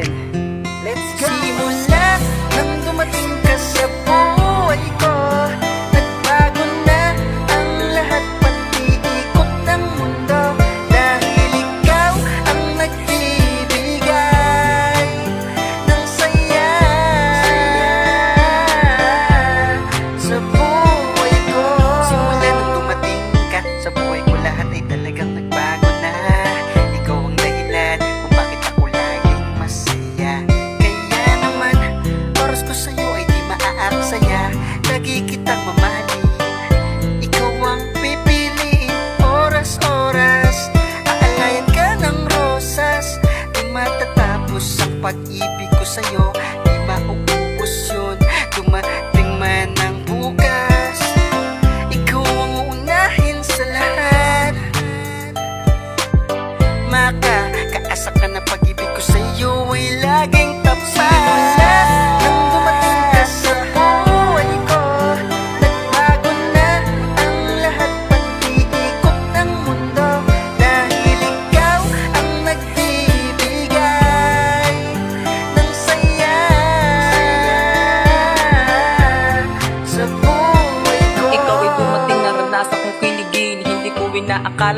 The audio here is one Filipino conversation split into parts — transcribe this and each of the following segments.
kitchen.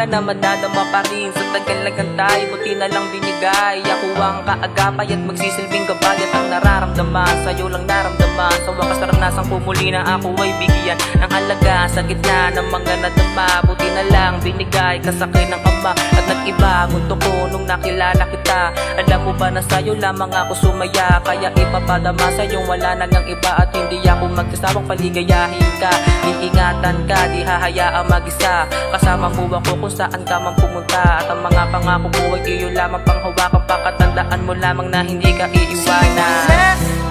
Inaakala na madadama pa rin. Sa tagalagan tayo, buti na lang binigay. Ako ang kaagapay at magsisilbing gabay At ang nararamdaman, sa'yo lang naramdaman Sa wakas naranasan ko na ako ay bigyan Ng halaga. Sa gitna ng mga nadama Buti na lang binigay ka sa akin ng ama At nag-iba. Mundo ko nung nakilala kita. Alam mo ba na sa'yo lamang ako sumaya? Kaya ipapadama sa'yo wala na ngang iba At hindi ako magsasawang paligayahin ka. Iingatan ka, di hahayaang mag-isa. Kasama mo ako kung saan ka man pumunta. At ang mga pangako ko ay iyo lamang pang hawakan Pakatandaan mo lamang na hindi ka iiwanan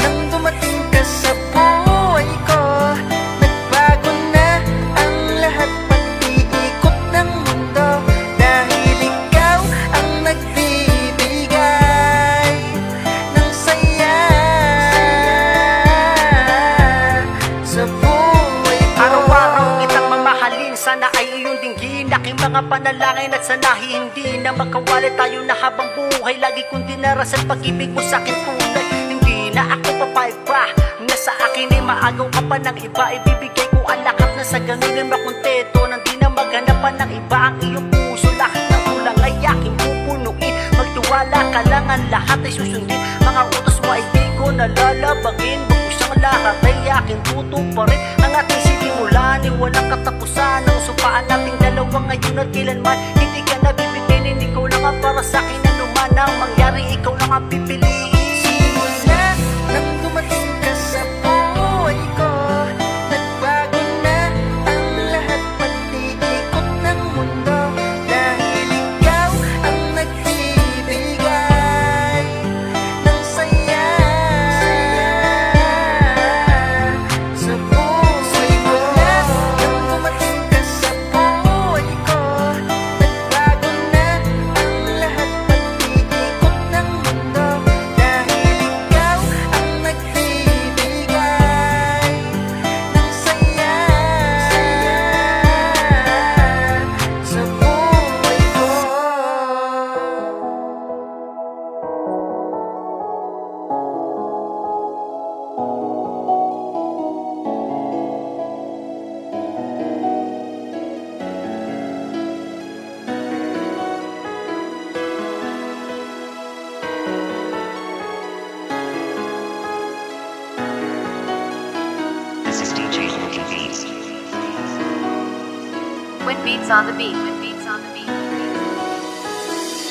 Sana ay iyong dinggin Aking mga panalangin at sana hindi na makawala tayo na habang buhay. Lagi kong dinarasan pag-ibig mo sa akin tunay Hindi na ako sa akin ay maagaw ka pa ng iba. Ibibigay ko ang lakas na sa ganun ay makontento. Nang di na maghanapan ng iba ang iyong puso. Lahat ng kulang ay aking pupunuin. Magtiwala ka lang ang lahat ay susundin. Mga utos mo ay di ko nalalabagin Bagos ang lahat ay aking tutuparin. Ang ating sinimulan ay walang katapusan. Ang supaan nating dalawa ngayon at kailanman Hindi ka nabibiginin, ikaw lang ang para sa akin. Ano man ang mangyari, ikaw lang ang pipiliin on the beat, beats on the beat.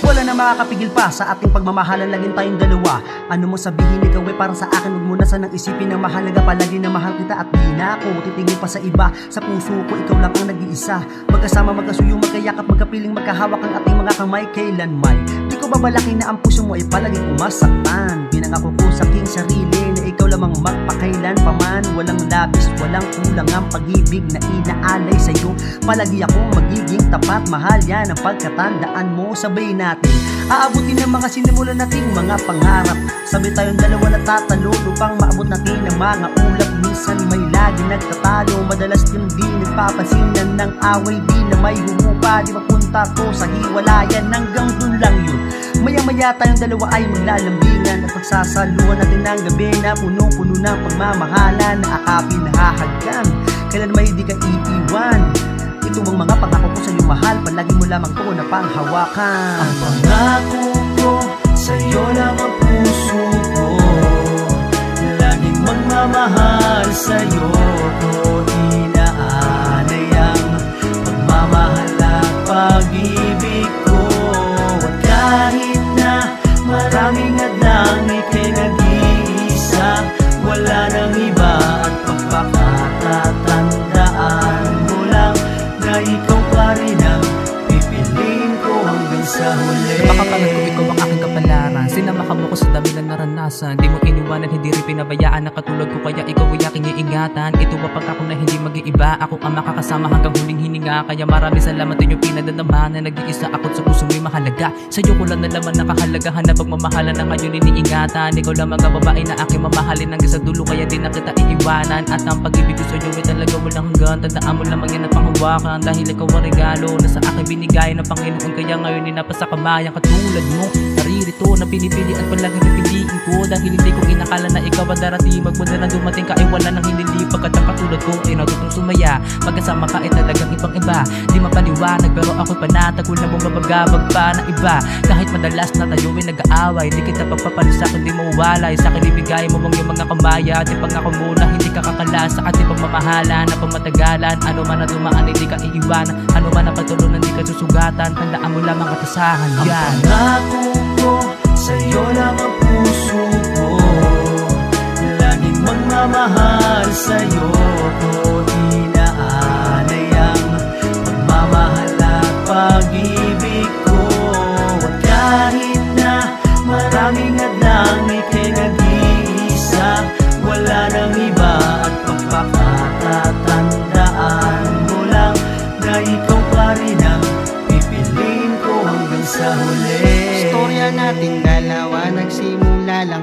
Wala na makakapigil pa sa ating pagmamahalan Laging tayong dalawa. Ano mo sabihin ikaw ay para sa akin Huwag mo na sanang isipin na mahalaga Palagi na mahal kita at di na ako Titingin pa sa iba. Sa puso ko ikaw lang ang nag-iisa. Magkasama, magkasuyo, magkayakap, magkapiling Magkahawak ang ating mga kamay. Kailanman Di ko babalakin na ang puso mo ay palaging umasaktan Pinangako ko sa aking sarili Na ikaw lamang magpakailan paman. Walang labis, walang kulang ang pag-ibig Na inaalay sa'yo. Palagi akong magiging tapat Mahal yan ang pagkatandaan mo. Sabay natin Aabutin ang mga sinimulan nating mga pangarap. Sabi tayong dalawa na tatalo Upang maabot natin ang mga ulap Minsan may lagi nagtatalo. Madalas din di nagpapansinan ng away Di na may humupa Di mapunta to sa hiwalayan. Hanggang dun lang yun. Maya maya Masaya tayong dalawa ay maglalambingan At pagsasaluhan natin ng gabi Na punong-puno ng pagmamahalan. Na akapin na hahagkan Kailan may di ka iiwan? Ito ang mga pangako ko sa'yo mahal. Palagi mo lamang ko na panghawakan. Ang pangako ko sa'yo lang iingatan Ito ang pagkako na hindi mag-iiba. Ako ang makakasama hanggang huling hininga Kaya maraming salamat din yung pinadadama Na nag-iisa. Ako't sa puso mo'y mahalaga. Sa'yo ko lang nalaman nakahalagahan Na pagmamahalan na ngayon iniingatan Ikaw lamang ang babae na aking mamahalin Hanggang sa dulo kaya di na kita iiwanan. At ang pag-ibig ko sa'yo ay talaga walang hanggan. Tandaan mo lamang yan ang panghawakan Dahil ikaw ang regalo na sa akin binigay ng Panginoon. Kaya ngayon ay napasa kamayan katulad mo. Naririto na pinipili at palaging pipiliin ko. Dahil hindi ko inakala na ikaw ang darating. Magmula na dumating ka ay wala nang hinili Pagkat ang katulad ko ay natutong sumaya. Pagkasama ka ay talagang ibang iba. Di mapaliwanag pero ako'y panatag Wala mong mabagabag pa na iba. Kahit madalas na tayo ay nag-aaway. Di kita pagpapalisak, hindi mo walay Sa akin ibigay mo mong yung mga kamaya? At ipangako mo na hindi ka kakala Sa ating pagmamahalan na pamatagalan Ano man na dumaan hindi ka iiwanan Ano man na patulunan hindi ka susugatan. Tandaan mo lamang at asahan yan. Pangako ko sa'yo lang ang puso ko. Laging magmamahal sa'yo ko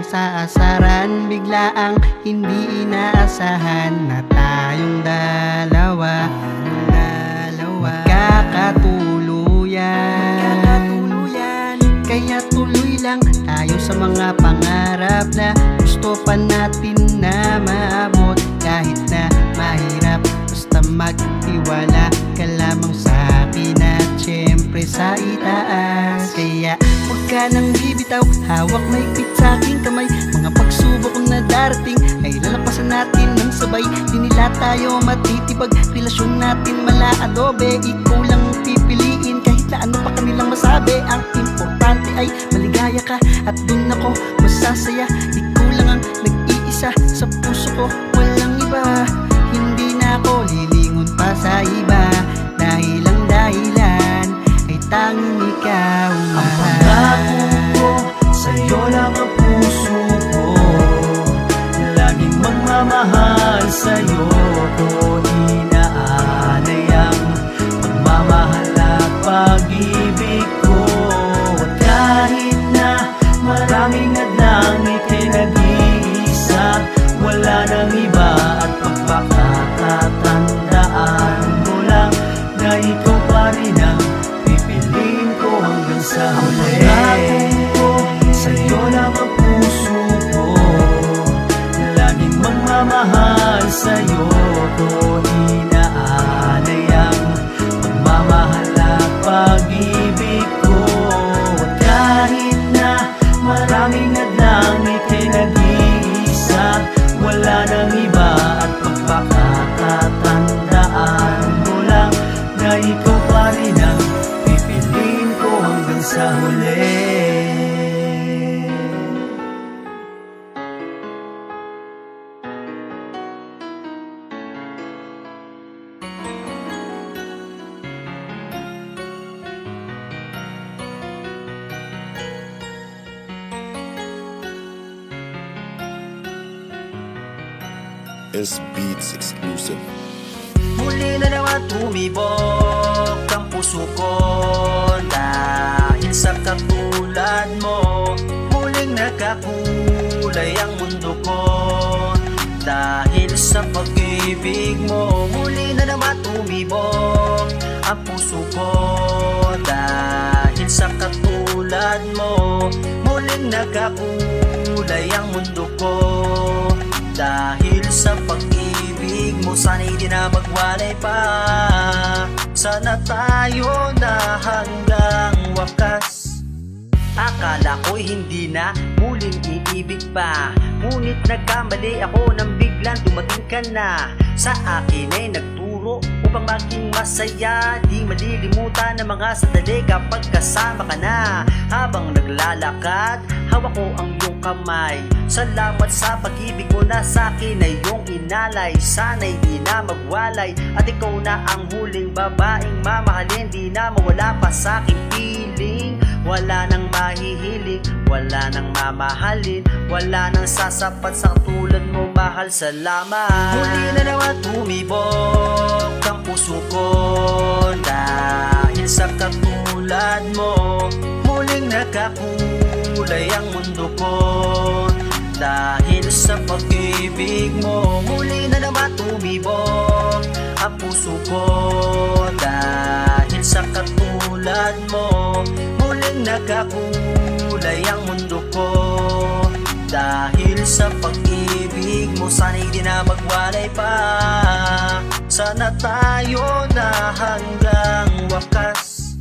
Nagsimula lang sa asaran Bigla ang hindi inaasahan Na tayong dalawa. Dalawa. Magkakatuluyan. Kaya tuloy lang tayo sa mga pangarap Na gusto pa natin na maabot. Kahit na mahirap Basta magtiwala ka lamang sa akin At syempre sa itaas. Kaya huwag ka nang bibitaw Hawak maigpit sa aking kamay. Mga pagsubok na darating Ay lalapasan natin ng sabay. Di nila tayo matitibag Relasyon natin mala adobe. Ikaw lang ang pipiliin Kahit na ano pa kanilang masabi. Ang importante ay maligaya ka At dun ako masasaya. Ikaw lang ang nag-iisa Sa puso ko walang iba. Hindi na ako lilingon pa sa iba Dahil ang dahilan Ay tanging ikaw S Beats exclusive. Muli na naman tumibok ang puso ko Dahil sa katulad mo. Muling nagkakulay ang mundo ko Dahil sa pag-ibig mo. Muli na naman tumibok ang puso ko Dahil sa katulad mo. Muling nagkakulay ang mundo ko Dahil sa pag-ibig mo Sana'y di na magwalay pa. Sana tayo na hanggang wakas. Akala ko'y hindi na muling iibig pa. Ngunit nagkamali ako nang biglang dumating ka na. Sa akin ay upang maging masaya Di malilimutan ang mga sandali. Kapag kasama ka na Habang naglalakad, hawak ko ang iyong kamay. Salamat sa pag-ibig mo na sa akin ay iyong inalay. Sana'y di na magwalay. At ikaw na ang huling babaeng mamahalin. Di na mawala pa sa aking piling. Wala nang mahihiling, wala nang mamahalin. Wala nang sasapat sa tulad mo, mahal. Salamat. Huli na ko Dahil sa pag-ibig mo Muli na naman tumibok ang puso ko. Dahil sa katulad mo Muling nagkakulay ang mundo ko. Dahil sa pag-ibig mo Sana'y di na magwalay pa. Sana tayo na hanggang wakas.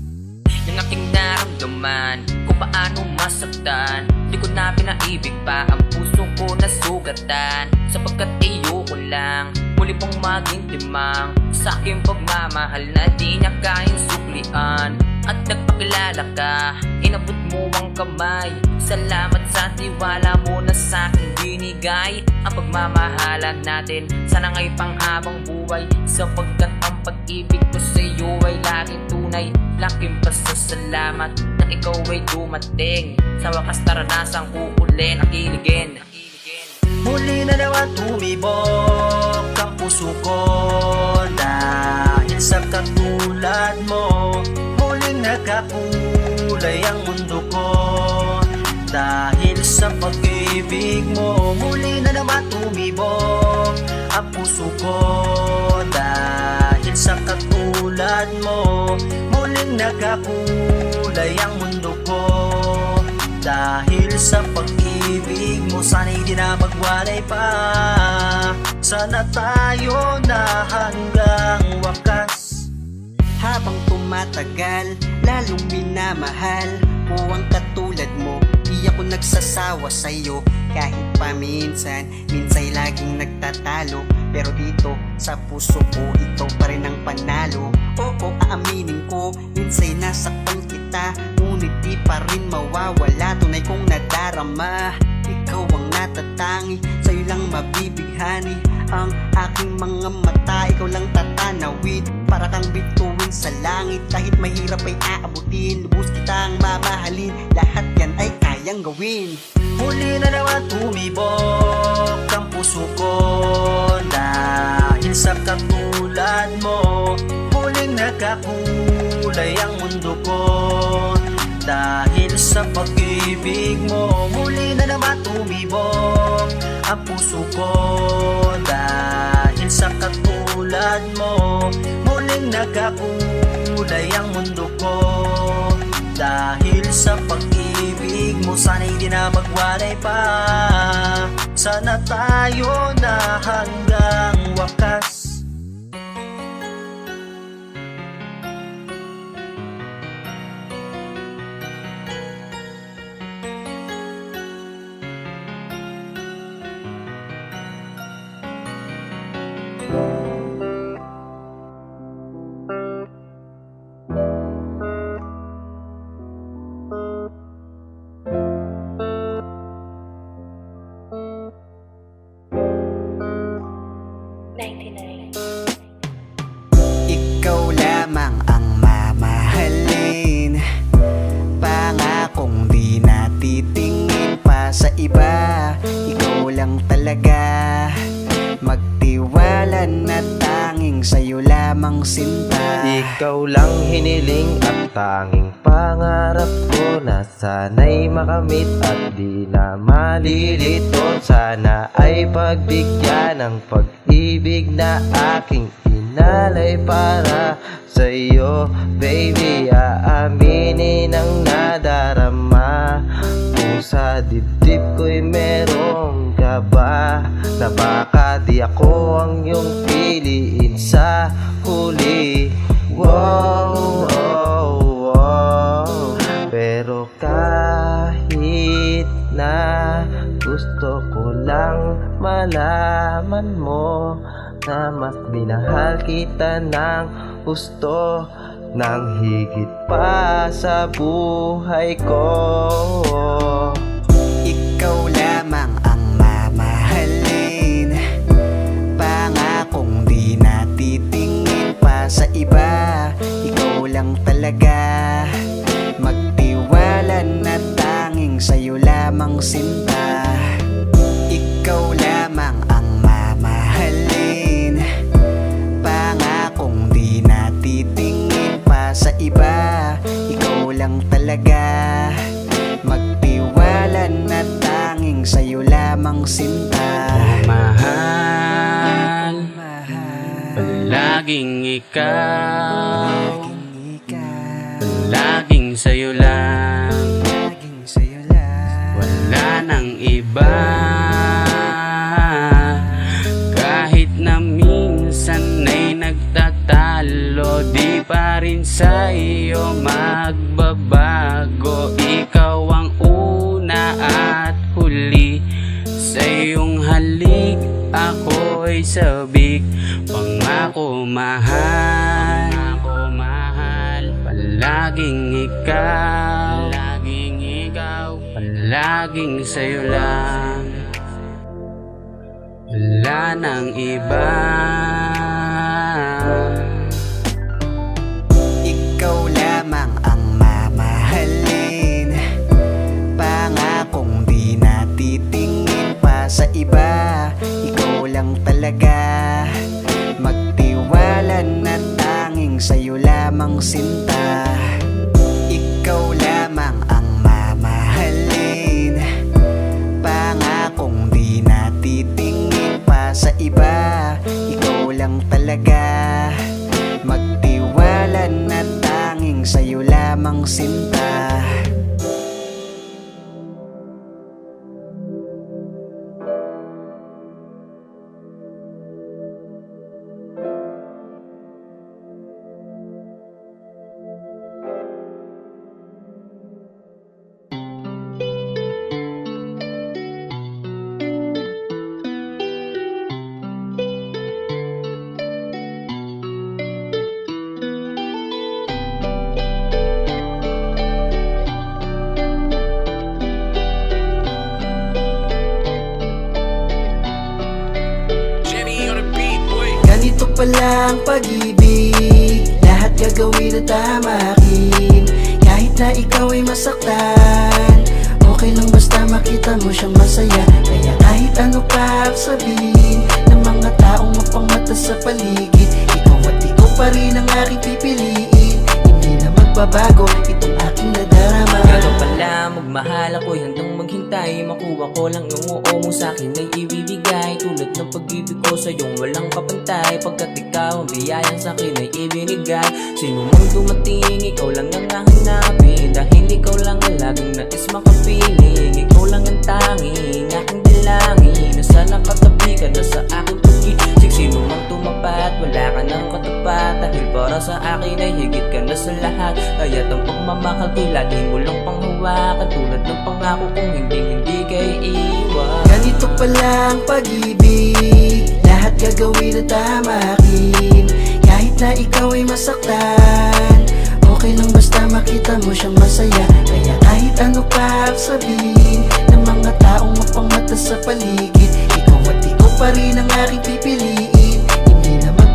Yung aking naramdaman Kung paano masaktan ko na pinaibig pa Ang puso ko nasugatan Sapagkat iyo ko lang Muli pong maging timang Sa aking pagmamahal na di niya kayang suklian. At nagpakilala ka Inabot mo ang kamay. Salamat sa tiwala mo na sa akin binigay. Ang pagmamahalan natin Sana nga'y panghabang buhay. Sapagkat ang pag-ibig ko sa iyo ay laging tunay Laking pasasalamat na ikaw ay dumating. Sa wakas naranasang kukulin ang kiligin Muli na naman tumibok ang puso ko Dahil sa katulad mo. Muling nagkakulay ang mundo ko Dahil sa pag-ibig mo. Muli na naman tumibok ang puso ko katulad mo Muling nagkakulay ang mundo ko. Dahil sa pag-ibig mo Sana'y di na magwalay pa. Sana tayo na hanggang wakas. Habang tumatagal, lalong minamahal Ko ang katulad mo, di ako nagsasawa sa'yo Kahit paminsan, minsay laging nagtatalo Pero dito, sa puso ko, ikaw pa rin ang panalo. Oo, aaminin ko, minsay nasaktan kita. Ngunit di pa rin mawawala, tunay kong nadarama. Ikaw ang natatangi, sa'yo lang mabibighani. Ang aking mga mata, ikaw lang tatanawin. Para kang bituin sa langit, kahit mahirap ay aabutin Lubos kitang mamahalin, lahat yan ay kayang gawin. Muli na naman tumibok ang puso ko Dahil sa katulad mo Muling nagkakulay ang mundo ko. Dahil sa pag-ibig mo Muli na naman tumibok ang puso ko. Dahil sa katulad mo Muling nagkakulay ang mundo ko dahil sa pag-ibig mo Sana'y di na magwalay pa. Sana tayo na hanggang wakas makamit at di na malilito. Sana ay pagbigyan ng pag-ibig na aking inalay para sa'yo Baby, aaminin ang nadarama Kung sa dibdib ko'y meron ka ba Na baka di ako ang iyong minahal kita ng gusto Nang higit pa sa buhay ko. Ikaw lamang ang mamahalin. Pangakong di natitingin pa sa iba. Ikaw lang talaga Magtiwala na tanging sa'yo lamang sinta talaga. Magtiwala na tanging sa'yo lamang sinta Mahal, palaging ikaw. Laging ikaw. Laging sa'yo lang. Laging sa'yo lang. Wala nang iba. Kahit na minsan ay nagtatalo Di pa rin sa'yo magbabago ako'y sabik. Pangako mahal. Pangako mahal. Palaging ikaw. Palaging ikaw. Palaging sa'yo lang. Wala nang iba sa'yo lamang sinta. Ikaw lamang ang mamahalin. Pangakong di natitingin pa sa iba. Ikaw lang talaga. Magtiwala na tanging sa'yo lamang sinta Ganito pala ang pag-ibig. Lahat gagawin at tamakin. Kahit na ikaw ay masaktan Okay lang basta makita mo siyang masaya. Kaya kahit ano pa sabihin Ng mga taong mapangmata sa paligid Ikaw at ikaw pa rin ang aking pipiliin. Hindi na magbabago itong aking nadarama. Ikaw pala magmahal ako'y handang maghintay. Makuha ko lang yung oo mo sa'kin ay ibibigay. Tulad ng pag-ibig ko sa'yong walang kapantay Pagkat ikaw ang biyayang sa'kin ay ibinigay. Sino mang dumating, ikaw lang ang hahanapin. Dahil ikaw lang ang laging nais makapiling. Ikaw lang ang tanging aking dalangin Na sana katabi ka na sa aking tugisig Sino mang tumapat, wala ka ng katapat Dahil para sa akin ay higit ka na sa lahat. Kaya't ang pagmamahal ko'y laging mo lang panghawakan Tulad ng pangako kong hindi hindi kay iwan. Ganito pala ang pag-ibig. Lahat gagawin at tamakin. Kahit na ikaw ay masaktan Okay lang basta makita mo siyang masaya. Kaya kahit ano pa sabihin Ng mga taong mapangmata sa paligid Ikaw at ikaw pa rin ang aking pipiliin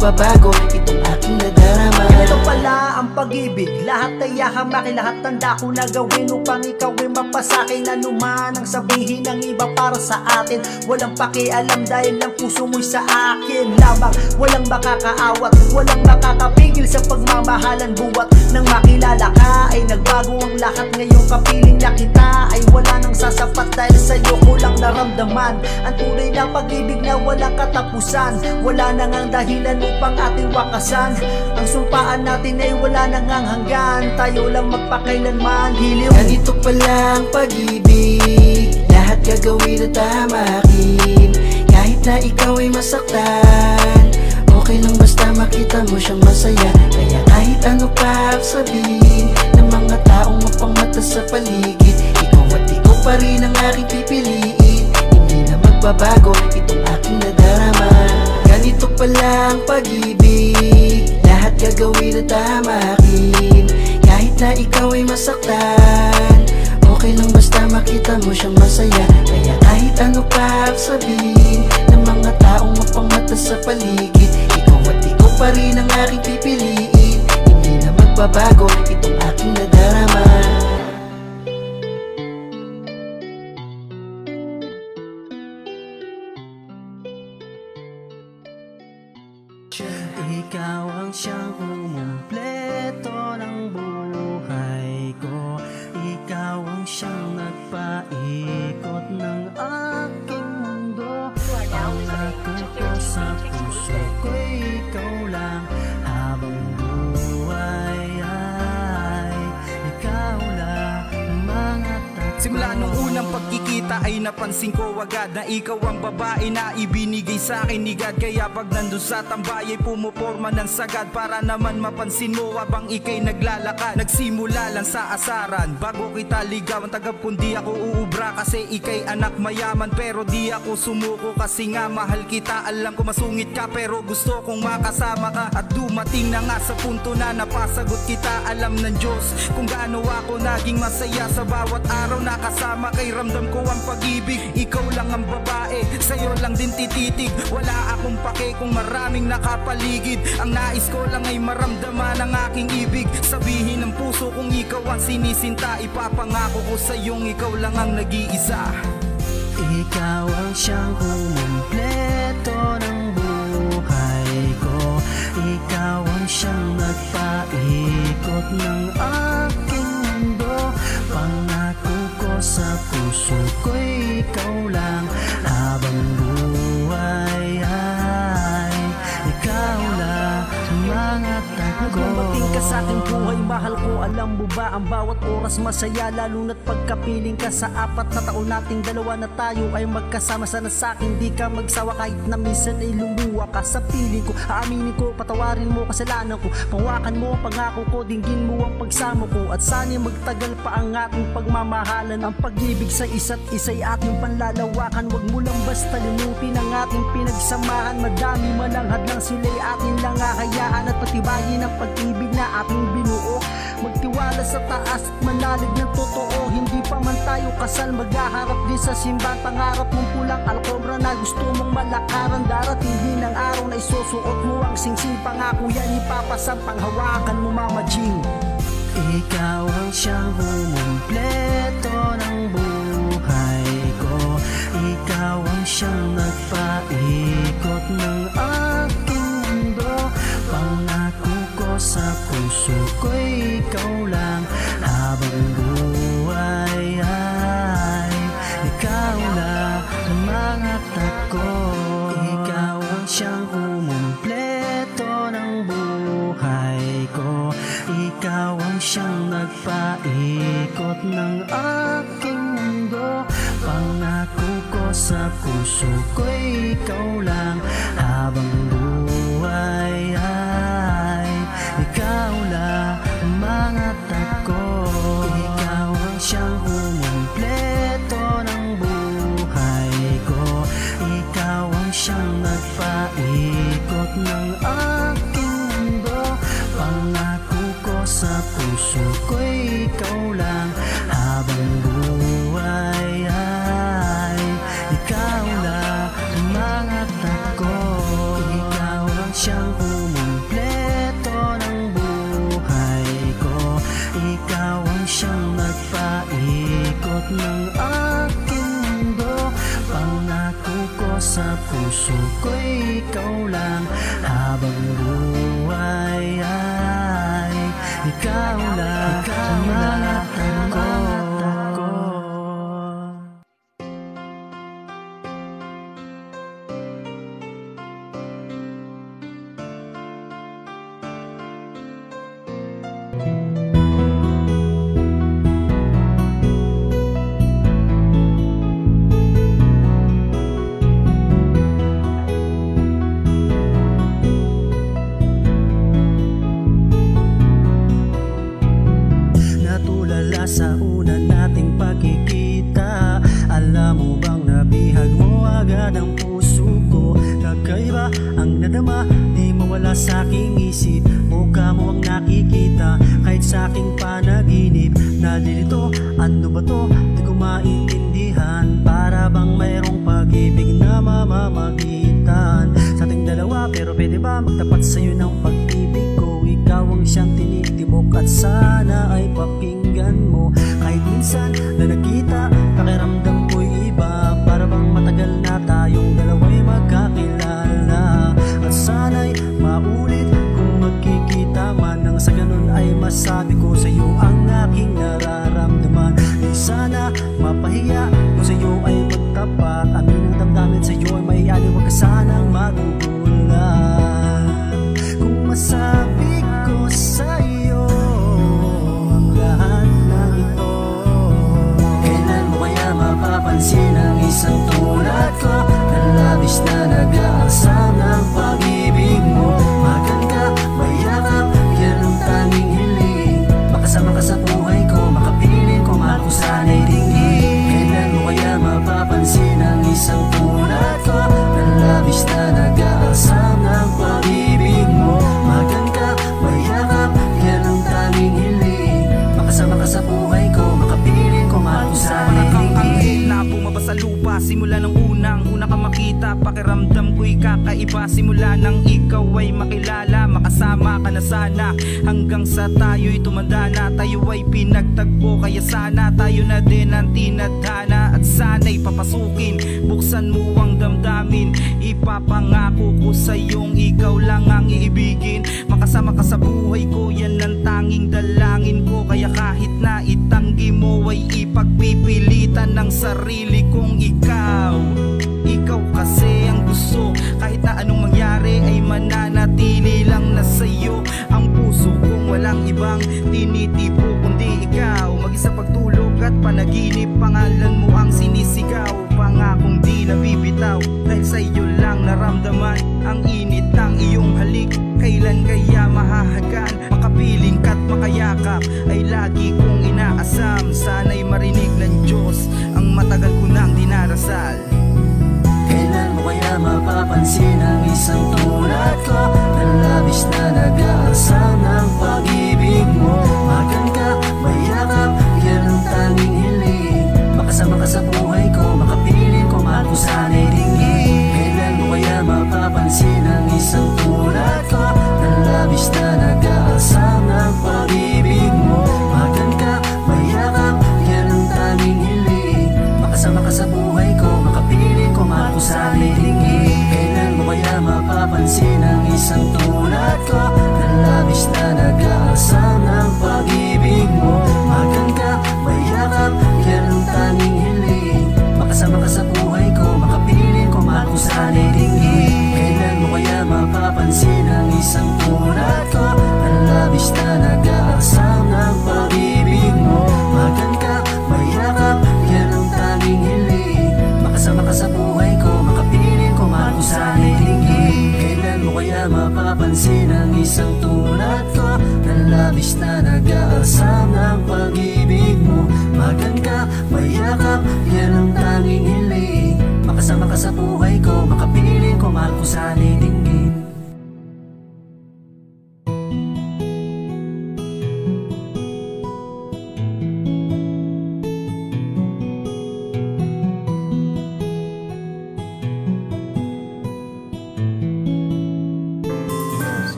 Magbabago itong aking nadarama. Ganito pala ang pag-ibig Lahat ay yahamaki Lahat tanda ko na gawin Upang ikaw ay mapasakin. Ano man ang sabihin ng iba para sa atin Walang pakialam dahil ang puso mo'y sa akin Lamang. Walang makakaawat Walang makakapigil sa pagmamahalan. Buwat nang makilala ka Ay nagbago ang lahat. Ngayong kapiling na kita Ay wala nang sasapat Dahil sa'yo ko lang naramdaman. Ang tunay na pag-ibig na walang katapusan Wala nang ang dahilan upang ating wakasan. Ang sumpaan natin ay wala nang ang hanggan Tayo lang magpakailanman Hiliw. Ganito pala ang pag-ibig Lahat gagawin at tamakin. Kahit na ikaw ay masaktan Okay lang basta makita mo siyang masaya. Kaya kahit ano pa ang sabihin Ng mga taong mapangmata sa paligid Ikaw at ikaw pa rin ang aking pipiliin. Hindi na magbabago itong aking nadarama Ganito pala ang pag-ibig. Lahat gagawin at tamakin. Kahit na ikaw ay masaktan Okay lang basta makita mo siyang masaya. Kaya kahit ano pa ang sabihin Ng mga taong mapangmata sa paligid Ikaw at ikaw pa rin ang aking pipiliin. Hindi na magbabago itong aking nadarama napansin ko agad Na ikaw ang babae na ibinigay sa akin ni God. Kaya pag nandun sa tambay ay pumuporma ng sagad Para naman mapansin mo habang ikay naglalakad. Nagsimula lang sa asaran Bago kita ligawan. Tagap kundi ako Kasi ikay anak mayaman pero di ako sumuko. Kasi nga mahal kita alam ko masungit ka Pero gusto kong makasama ka. At dumating na nga sa punto na napasagot kita Alam ng Diyos kung gaano ako naging masaya. Sa bawat araw na kasama kay ramdam ko ang pag-ibig. Ikaw lang ang babae, sa'yo lang din tititig. Wala akong pake kung maraming nakapaligid. Ang nais ko lang ay maramdaman ang aking ibig. Sabihin ng puso kung ikaw ang sinisinta Ipapangako ko sa'yong ikaw lang ang nag-iisa Ikaw ang siyang kumumpleto ng buhay ko. Ikaw ang siyang nagpaikot ng aking mundo. Pangako ko sa puso ko ikaw lang. Habang Dumating ka sa aking buhay, mahal ko. Alam mo ba ang bawat oras masaya Lalo na't pagkapiling ka sa apat na taon nating dalawa na tayo ay magkasama. Sana sa akin di ka magsawa kahit na minsan ay lumuwa ka sa piling ko. Aaminin ko, patawarin mo kasalanan ko. Pawakan mo, pangako ko, dinggin mo ang pagsamo ko. At sana magtagal pa ang ating pagmamahalan. Ang pag-ibig sa isa't isa'y ating panlalawakan. Huwag mo lang basta limutin ang ating pinagsamahan. Madami man ang hadlang sila'y atin lang kakayaan At patibayin ang pag-ibig na ating binuo Magtiwala sa taas at manalig ng totoo. Hindi pa man tayo kasal Maghaharap din sa simbahan Pangarap mong pulang alkobra na gusto mong malakaran. Darating din ang araw na isusuot mo ang singsing Pangako yan ipapasampang hawakan mo mama Jing Ikaw ang siyang kumumpleto ng buhay ko. Ikaw ang siyang nagpaikot ng aking araw Dahil sa'yo lang naramdaman Ang init ng iyong halik. Kailan kaya mahahagan Makapiling ka't makayakap? Ay lagi kong inaasam Sana'y marinig ng Diyos. Ang matagal ko nang dinarasal. Kailan mo kaya mapapansin Ang isang tulad ko? Na labis na nag-aasam ng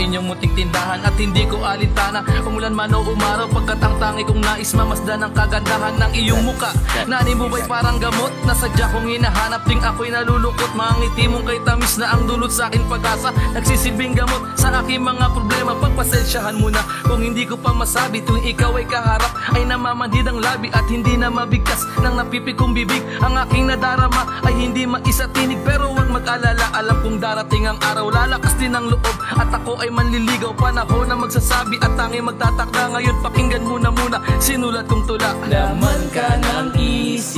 inyong muting tindahan At hindi ko alintana. Umulan man o umaraw Pagkatangtangi kong nais mamasdan ang kagandahan ng iyong muka. Nani mo ba'y parang gamot? Nasadya kong hinahanap? Ting ako'y nalulungkot Mga ngiti mong kay tamis na ang dulot sa akin pag-asa. Nagsisilbing gamot sa aking mga problema Pagpasensyahan mo na. Kung hindi ko pa masabi Tuwing ikaw ay kaharap ay namamanhid ang labi at hindi na mabigkas ng napipikong bibig Ang aking nadarama ay hindi maisa tinig pero wag mag-alala Alam kong darating ang araw lalakas din ang loob at ako ay manliligaw Panahon na magsasabi at tanging magtatakda ngayon pakinggan mo na muna sinulat kong tula Laman ka ng isa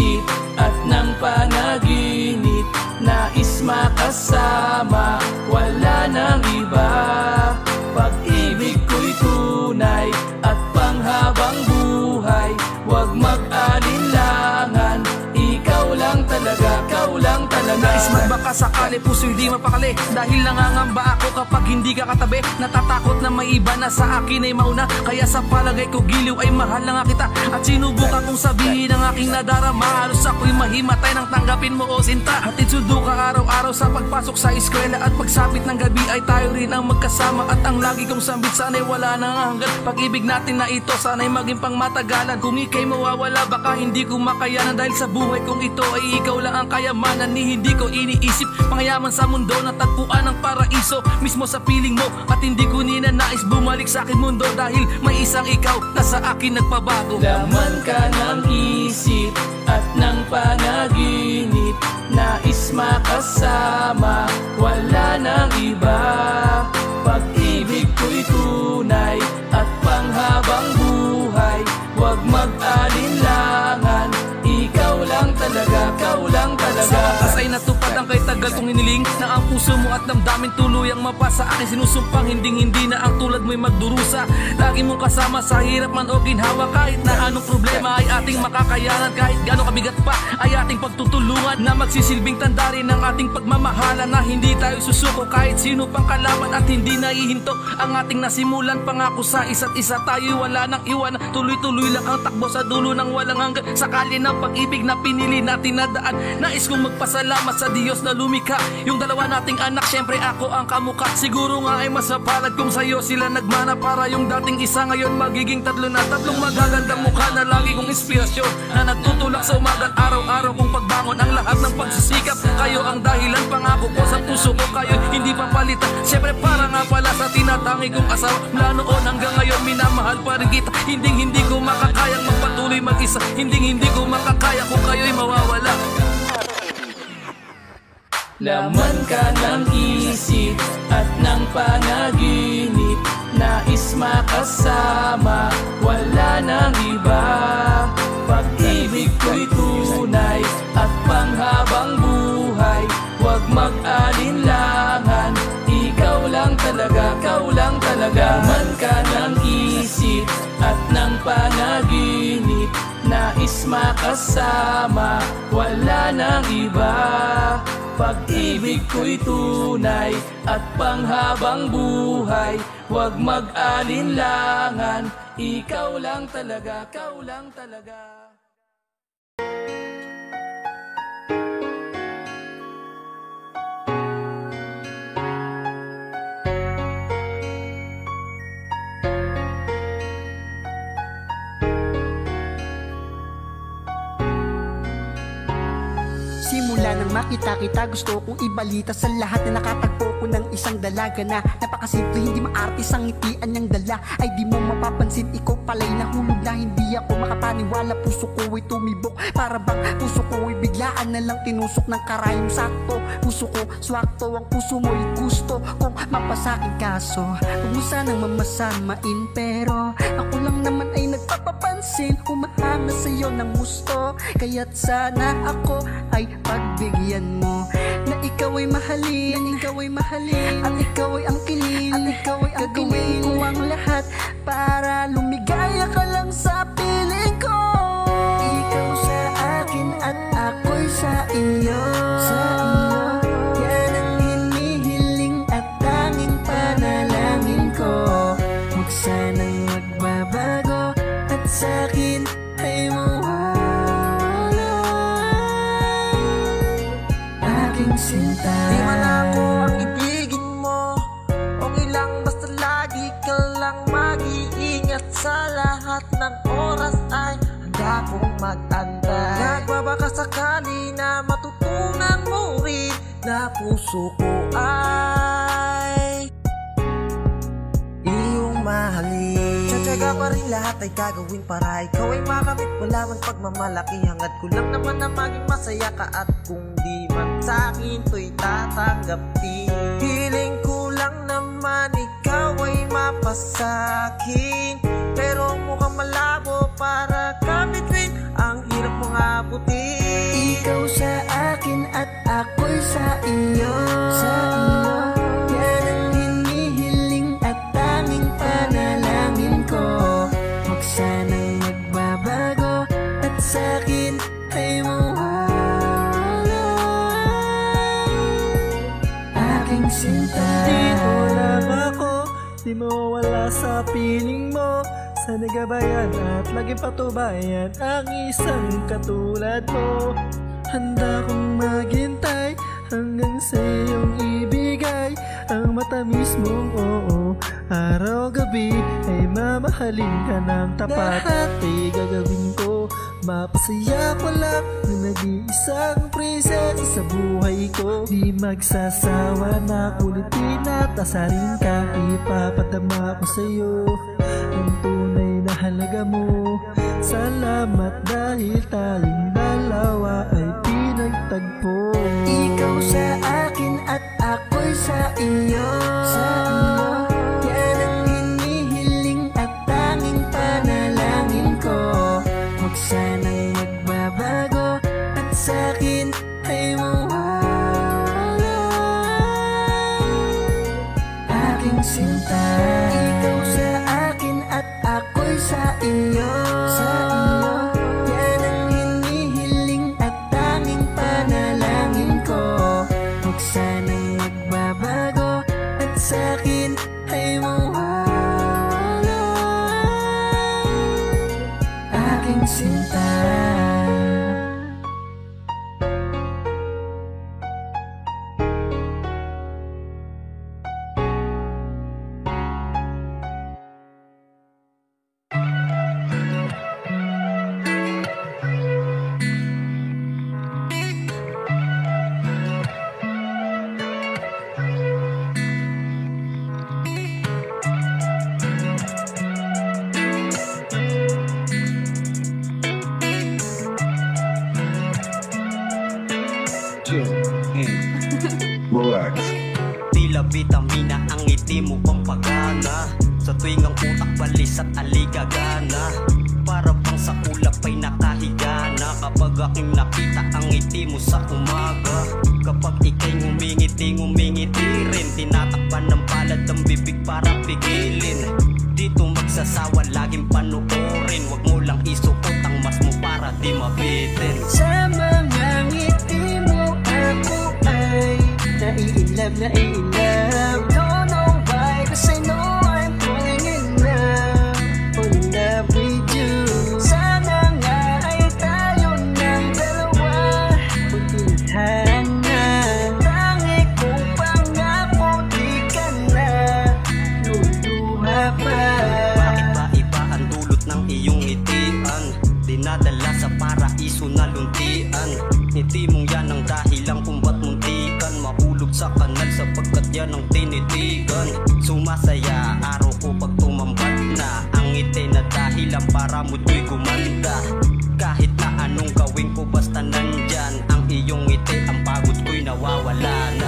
talaga Nais magbaka sakali, puso hindi mapakali? Dahil nangangamba ako kapag hindi ka katabi. Natatakot na may iba na sa akin ay mauna. Kaya sa palagay ko giliw ay mahal na nga kita. At sinubukan kong sabihin ang aking nadarama. Halos ako'y mahimatay nang tanggapin mo o sinta. Hatid sundo ka araw-araw sa pagpasok sa eskwela. At pagsapit ng gabi ay tayo rin ang magkasama. At ang lagi kong sambit sana'y wala nang hanggan Pag-ibig natin na ito. Sana'y maging pang matagalan Kung ika'y mawawala baka hindi ko makayanan Dahil sa buhay kong ito ay ikaw lang ang kayamanan Ni hindi ko iniisip pangayaman sa mundo Natagpuan ng paraiso. Mismo sa piling mo At hindi ko ninanais bumalik sa akin mundo Dahil may isang ikaw na sa akin nagpabago Laman ka ng isip at ng panaginip Nais makasama, wala nang iba. Pag-ibig ko'y tunay hiniling Na ang puso mo at damdamin tuluyang mapasa. Akin sinusumpang hinding hindi na ang tulad mo'y magdurusa. Lagi mong kasama sa hirap man o ginhawa. Kahit na anong problema ay ating makakayanan. Kahit gano'ng kabigat pa ay ating pagtutulungan. Na magsisilbing tanda rin ng ating pagmamahalan. Na hindi tayo susuko kahit sino pang kalaban At hindi naihinto. Ang ating nasimulan Pangako sa isa't isa. Tayo wala nang iwan. Tuloy-tuloy lang ang takbo sa dulo ng walang hanggan. Sakali ng pag-ibig na pinili natin na daan Nais kong magpasalamat sa Diyos na lumikha. Yung dalawa nating anak, syempre ako ang kamukha. Siguro nga ay masapalad kung sa'yo sila nagmana Para yung dating isa ngayon magiging tatlo na. Tatlong magagandang mukha na lagi kong inspirasyon Na nagtutulak sa umaga at araw-araw kong pagbangon Ang lahat ng pagsisikap. Kayo ang dahilan pangako ko sa puso ko Kayo hindi papalitan. Syempre para nga pala sa tinatangi kong asawa Mula noon hanggang ngayon minamahal pa rin kita. Hindi hindi ko makakayang magpatuloy mag-isa Hindi hindi ko makakaya kung kayo'y mawawala. Laman ka ng isip at ng panaginip Nais makasama, wala nang iba. Pag-ibig ko'y tunay at panghabang buhay. Huwag mag-alinlangan, ikaw lang talaga, ikaw lang talaga. Laman ka ng isip at ng panaginip. Nais makasama, wala nang iba Pag-ibig ko'y tunay at panghabang buhay. Huwag mag-alinlangan, ikaw lang talaga, ikaw lang talaga Simula nang makita kita gusto kong ibalita sa lahat na nakatagpo ko ng isang dalaga na Napakasimple hindi maartis ang ngitian niyang dala. Ay di mo mapapansin ikaw pala'y nahulog na hindi ako makapaniwala. Puso ko ay tumibok para bang puso ko ay biglaan na lang tinusok ng karayong sakto Puso ko swakto ang puso mo'y gusto kong mapasakin kaso Huwag mo sanang mamasamain pero ako lang naman ay nagpapapansin Humahanga sa'yo ng gusto. Kaya't sana ako ay pagbigyan mo. Na ikaw ay mahalin, na ikaw ay mahalin At ikaw ay angkinin, at ikaw ay Gagawin ko ang lahat para lumigaya ka lang sa piling ko. Ikaw sa akin at ako'y sa iyo Sa iyo ay gagawin para ikaw ay makamit. Wala man pagmamalaki hangad ko lang naman na maging masaya ka At kung di man sa akin to'y tatanggap Piling ko lang naman ikaw ay mapasakin Pero mukhang malabo para kapitin Ang hirap mong abutin. Ikaw sa akin at ako'y sa iyo. Sa mawala sa piling mo. Sana gabayan at lagi patubayan ang isang katulad mo. Handa kong maghintay hanggang sa iyong ibigay. Ang matamis mong oo Araw-gabi ay mamahalin ka ng tapat. Lahat ay gagawin ko Mapasaya ko lang na nag-iisang prinsesa sa buhay ko. Di magsasawa na kulitin at asarin ka. Ipapatama ko sa'yo ang tunay na halaga mo. Salamat dahil tayong dalawa ay pinagtagpo. Ikaw sa akin at ako'y sa iyo. Sa iyo. in your tuwing ang utak balis at aligagana. tinitigan. Sumasaya araw ko pag tumambad na. Ang ngiti na dahilan para mo mo'y gumanda. Kahit na anong gawin ko basta nandyan. Ang iyong ngiti ang pagod ko'y nawawala na.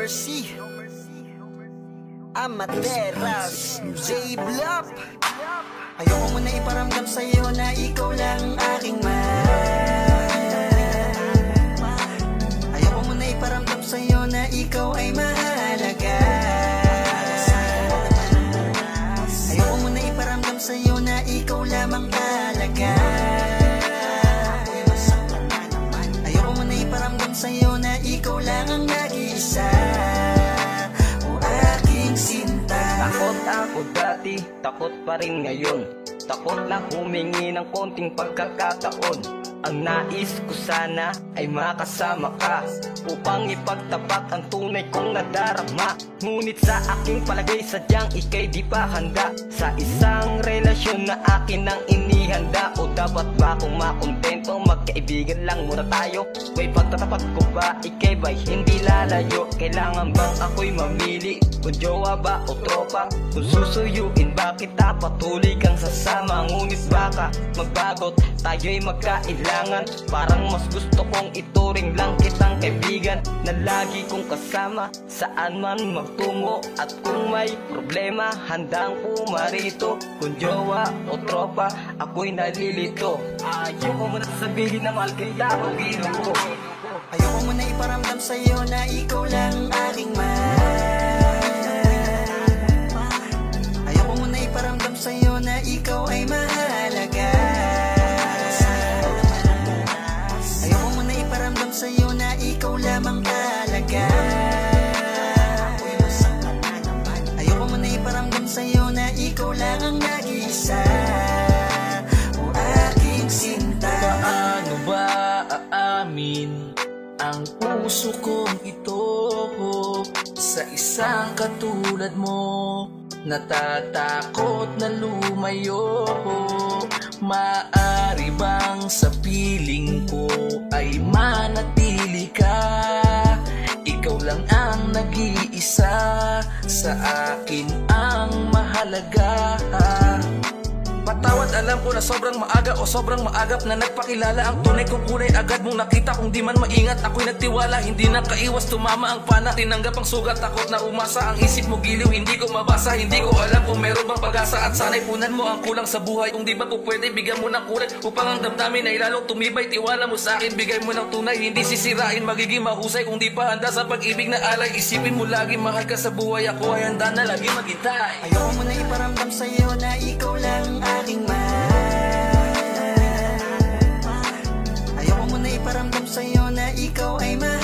mercy. Amateras J-Blop Ayoko mo na iparamdam sa'yo na ikaw lang aking man ako dati, takot pa rin ngayon Takot lang humingi ng konting pagkakataon. Ang nais ko sana ay makasama ka Upang ipagtapat ang tunay kong nadarama. Ngunit sa aking palagay sadyang ikay di pa handa. Sa isang relasyon na akin ang inihanda O dapat ba akong makontento? Magkaibigan lang muna tayo. May pagtatapat ko ba? Ikay ba'y hindi lalayo? Kailangan bang ako'y mamili? Kung jowa ba o tropa? Kung susuyuin ba kita patuloy kang sasama Ngunit baka magbagot. Tayo'y magkailangan. Parang mas gusto kong ituring lang kitang kaibigan Na lagi kong kasama. Saan man magtungo At kung may problema handang pumarito Kung jowa o tropa ako'y nalilito. Ayoko mo na sabihin na mahal pag-ino ko. Ayoko mo na iparamdam sa'yo na ikaw lang ang aking mahal Iparamdam sa'yo na ikaw ay mahalaga. Ayoko mo na iparamdam sa'yo na ikaw lamang talaga. Ayoko mo na iparamdam sa'yo na ikaw lang ang nag-iisa. O aking sinta Paano ba aamin ang puso kong ito? Sa isang katulad mo? Natatakot na lumayo Maari bang sa piling ko ay manatili ka? Ikaw lang ang nag-iisa. Sa akin ang mahalaga Patawad alam ko na sobrang maaga o sobrang maagap na nagpakilala. Ang tunay kong kulay agad mong nakita. Kung di man maingat Ako'y nagtiwala, hindi nakaiwas tumama ang pana. Tinanggap ang sugat, takot na umasa. Ang isip mo giliw, hindi ko mabasa. Hindi ko alam kung meron bang pag-asa. At sana'y punan mo ang kulang sa buhay. Kung di ba po pwede, bigyan mo ng kulay. Upang ang damdamin ay lalong tumibay Tiwala mo sa akin, bigay mo ng tunay Hindi sisirain, magiging mahusay. Kung di pa handa sa pag-ibig na alay Isipin mo lagi, mahal ka sa buhay. Ako ay handa na lagi maghintay Ayoko mo na iparamdam sa'yo na ikaw lang ang aking mahal. Ayoko mo na iparamdam sa'yo na ikaw ay mahalaga